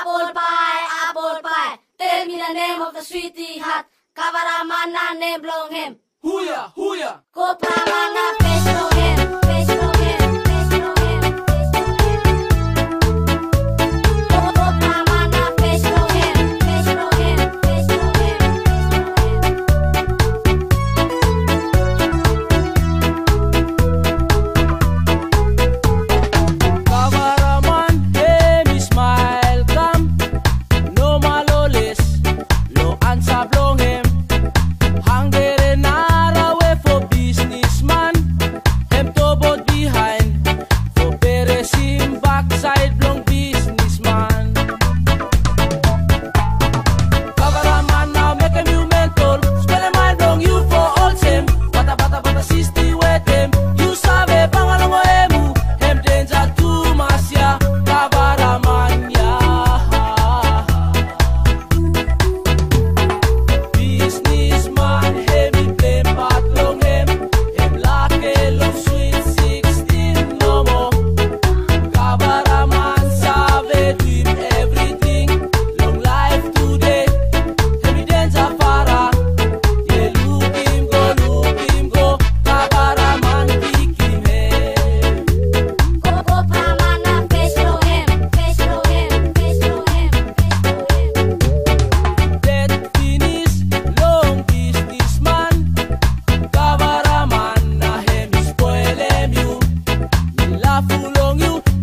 Apple pie, apple pie. Tell me the name of the sweetie hat. Kavaramana name belong him. Huya, huya. Kopra mana belong him.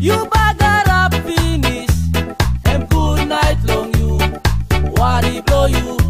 You bugger up finish. Them good night long you. Worry blow you.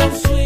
tão sweet.